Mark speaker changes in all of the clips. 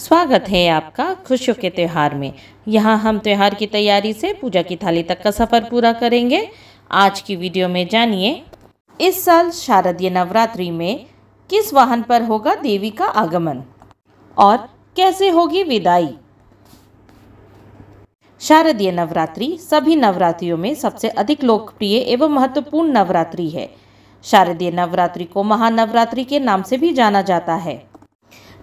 Speaker 1: स्वागत है आपका खुशियों के त्यौहार में। यहाँ हम त्यौहार की तैयारी से पूजा की थाली तक का सफ़र पूरा करेंगे। आज की वीडियो में जानिए, इस साल शारदीय नवरात्रि में किस वाहन पर होगा देवी का आगमन और कैसे होगी विदाई? शारदीय नवरात्रि सभी नवरात्रियों में सबसे अधिक लोकप्रिय एवं महत्वपूर्ण नवरात्रि है। शारदीय नवरात्रि को महानवरात्रि के नाम से भी जाना जाता है।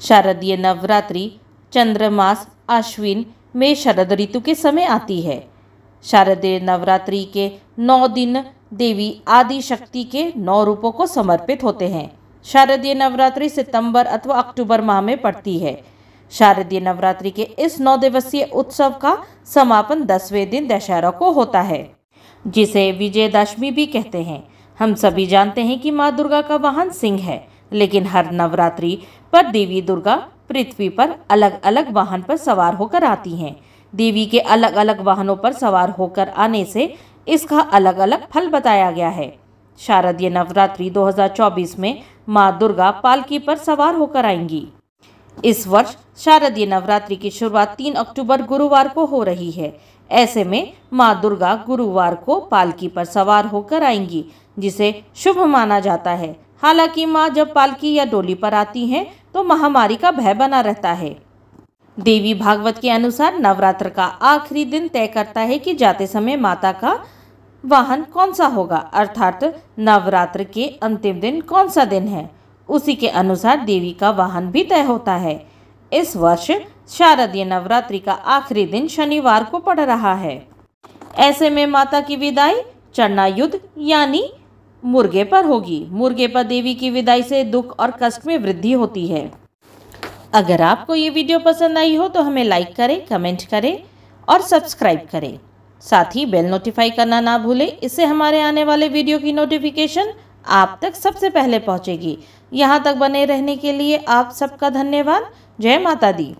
Speaker 1: शारदीय नवरात्रि, चंद्रमास, अश्विन में शरद ऋतु के समय आती है। शारदीय नवरात्रि के नौ दिन देवी आदि शक्ति के नौ रूपों को समर्पित होते हैं। शारदीय नवरात्रि सितंबर अथवा अक्टूबर माह में पड़ती है। शारदीय नवरात्रि के इस नौ दिवसीय उत्सव का समापन दसवें दिन दशहरा को होता है, जिसे विजयदशमी भी कहते हैं। हम सभी जानते हैं कि माँ दुर्गा का वाहन सिंह है। लेकिन हर नवरात्रि पर देवी दुर्गा पृथ्वी पर अलग अलग वाहन पर सवार होकर आती हैं। देवी के अलग अलग वाहनों पर सवार होकर आने से इसका अलग अलग फल बताया गया है। शारदीय नवरात्रि 2024 में माँ दुर्गा पालकी पर सवार होकर आएँगी। इस वर्ष शारदीय नवरात्रि की शुरुआत 3 अक्टूबर गुरुवार को हो रही है। ऐसे में माँ दुर्गा गुरुवार को पालकी पर सवार होकर आएँगी, जिसे शुभ माना जाता है। हालाँकि माँ जब पालकी या डोली पर आती हैं तो महामारी का भय बना रहता है। देवी भागवत के अनुसार नवरात्र का आखिरी दिन तय करता है कि जाते समय माता का वाहन कौन सा होगा, अर्थात नवरात्र के अंतिम दिन कौन सा दिन है? उसी के अनुसार देवी का वाहन भी तय होता है। इस वर्ष शारदीय नवरात्रि का आखिरी दिन शनिवार को पड़ रहा है। ऐसे में माता की विदाई चढ़ना युद्ध यानी मुर्गे पर होगी। मुर्गे पर देवी की विदाई से दुख और कष्ट में वृद्धि होती है। अगर आपको ये वीडियो पसंद आई हो तो हमें लाइक करें कमेंट करें और सब्सक्राइब करें। साथ ही बेल नोटिफाई करना ना भूलें, इससे हमारे आने वाले वीडियो की नोटिफिकेशन आप तक सबसे पहले पहुंचेगी। यहाँ तक बने रहने के लिए आप सबका धन्यवाद। जय माता दी।